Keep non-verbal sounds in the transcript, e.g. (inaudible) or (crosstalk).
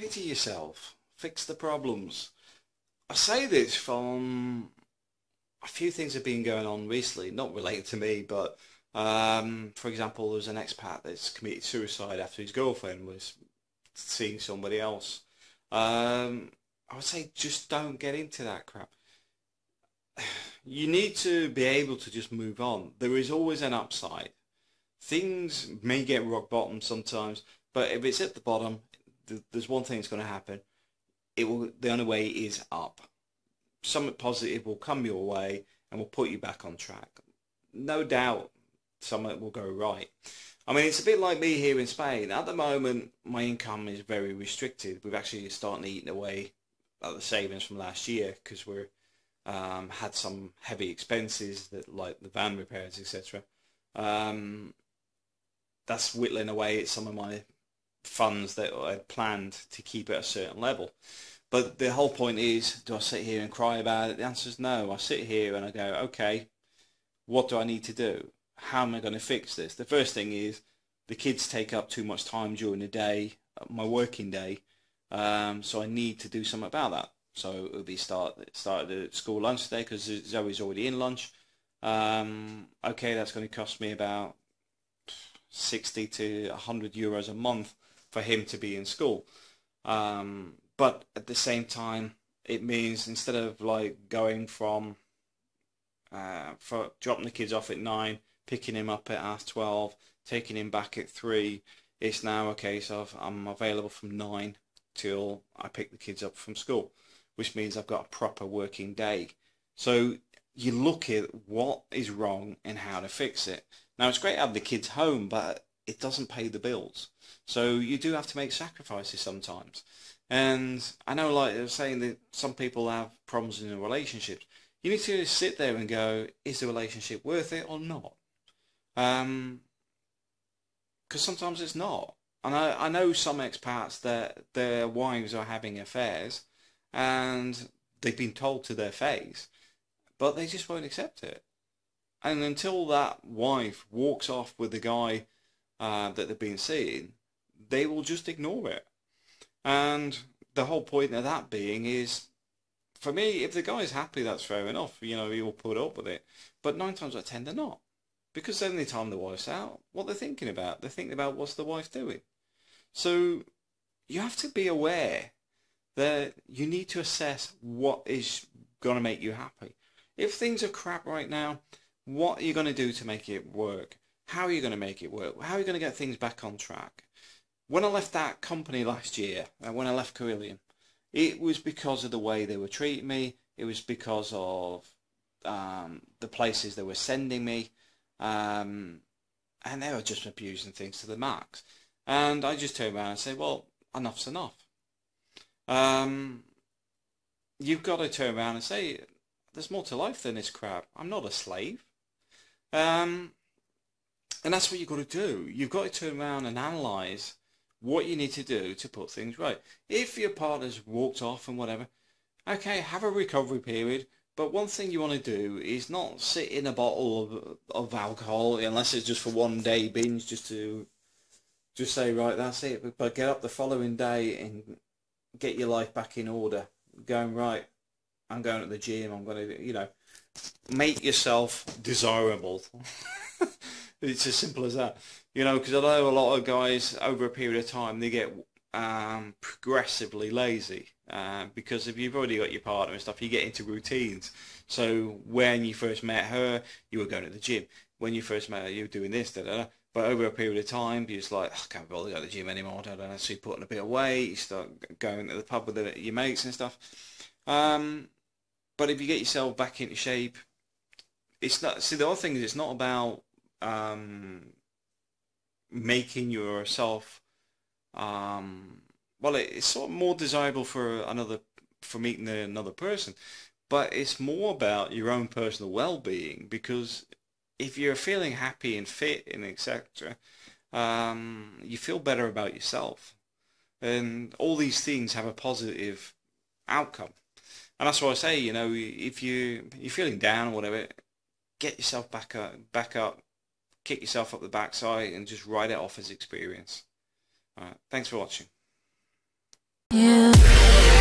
pity yourself. Fix the problems. I say this from a few things have been going on recently, not related to me, but um, for example, there's an expat that's committed suicide after his girlfriend was seeing somebody else. Um, I would say just don't get into that crap. (sighs) You need to be able to just move on. There is always an upside. Things may get rock bottom sometimes, but if it's at the bottom, there's one thing that's going to happen. It will. The only way is up. Something positive will come your way and will put you back on track. No doubt, something will go right. I mean, it's a bit like me here in Spain. At the moment, my income is very restricted. We've actually started eating away at the savings from last year because we're um, had some heavy expenses that like the van repairs, etc. Um, that's whittling away at some of my funds that I planned to keep at a certain level. But the whole point is, do I sit here and cry about it? The answer is no. I sit here and I go, okay, what do I need to do? How am I going to fix this? The first thing is the kids take up too much time during the day, my working day, um, so I need to do something about that. So it would be start started at school lunch today because Zoe's already in lunch. Um, okay, that's going to cost me about 60 to 100 euros a month for him to be in school. Um, but at the same time, it means instead of like going from uh, for dropping the kids off at nine, picking him up at half twelve, taking him back at three, it's now a case of I'm available from nine till I pick the kids up from school, which means I've got a proper working day. So you look at what is wrong and how to fix it. Now it's great to have the kids home, but it doesn't pay the bills. So you do have to make sacrifices sometimes. And I know, like I was saying, that some people have problems in a relationships. You need to sit there and go, is the relationship worth it or not? Um, because sometimes it's not. And I, I know some expats that their wives are having affairs and they've been told to their face, but they just won't accept it. And until that wife walks off with the guy uh, that they've been seeing, they will just ignore it. And the whole point of that being is, for me, if the guy's happy, that's fair enough. You know, he'll put up with it. But nine times out of ten, they're not. Because the time the wife's out, what they're thinking about, they're thinking about what's the wife doing. So you have to be aware that you need to assess what is going to make you happy. If things are crap right now, what are you going to do to make it work? How are you going to make it work? How are you going to get things back on track? When I left that company last year, uh, when I left Carillion, it was because of the way they were treating me. It was because of um, the places they were sending me. Um, and they were just abusing things to the max. And I just turned around and said, well, enough's enough. Um, you've got to turn around and say, there's more to life than this crap. I'm not a slave. Um, and that's what you've got to do. You've got to turn around and analyse what you need to do to put things right. If your partner's walked off and whatever, okay, have a recovery period. But one thing you want to do is not sit in a bottle of, of alcohol unless it's just for one day binge, just to just say right, that's it. But get up the following day and get your life back in order. Going right, I'm going to the gym. I'm going to, you know, make yourself desirable. (laughs) it's as simple as that. You know, because I know a lot of guys over a period of time they get um, progressively lazy uh, because if you've already got your partner and stuff, you get into routines. So when you first met her, you were going to the gym. When you first met her, you were doing this, da da. da. But over a period of time, you're just like, oh, I can't bother to go to the gym anymore. I don't know. So you put on a bit of weight. You start going to the pub with the, your mates and stuff. Um, but if you get yourself back into shape, it's not. See, the other thing is, it's not about um, making yourself. Um, well, it's sort of more desirable for another for meeting another person, but it's more about your own personal well-being because if you're feeling happy and fit and etc., um, you feel better about yourself, and all these things have a positive outcome. And that's why I say, you know, if you you're feeling down or whatever, get yourself back up, back up, kick yourself up the backside, and just write it off as experience. All right, thanks for watching. Yeah.